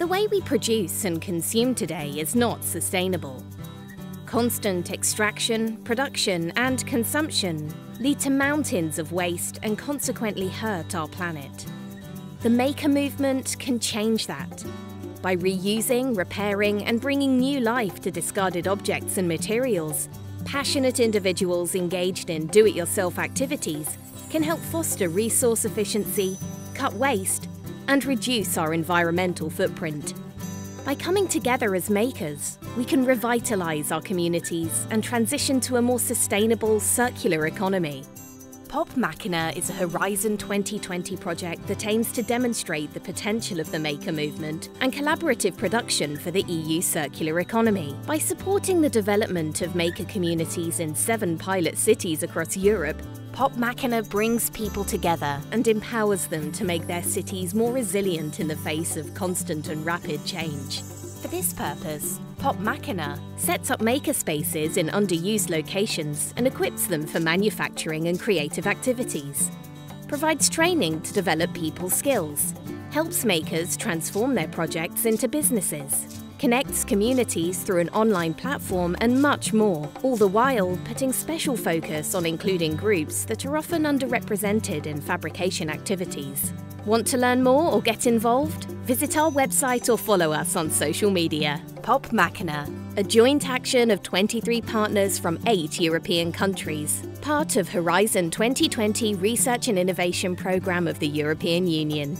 The way we produce and consume today is not sustainable. Constant extraction, production, and consumption lead to mountains of waste and consequently hurt our planet. The Maker movement can change that by reusing, repairing, and bringing new life to discarded objects and materials. Passionate individuals engaged in do it yourself activities can help foster resource efficiency, cut waste, and reduce our environmental footprint. By coming together as makers, we can revitalise our communities and transition to a more sustainable, circular economy. Pop Machina is a Horizon 2020 project that aims to demonstrate the potential of the maker movement and collaborative production for the EU circular economy. By supporting the development of maker communities in seven pilot cities across Europe, Pop Machina brings people together and empowers them to make their cities more resilient in the face of constant and rapid change. For this purpose, Pop Machina sets up makerspaces in underused locations and equips them for manufacturing and creative activities, provides training to develop people's skills, helps makers transform their projects into businesses, connects communities through an online platform, and much more, all the while putting special focus on including groups that are often underrepresented in fabrication activities. Want to learn more or get involved? Visit our website or follow us on social media. Pop Machina, a joint action of 23 partners from eight European countries, part of Horizon 2020 Research and Innovation Programme of the European Union.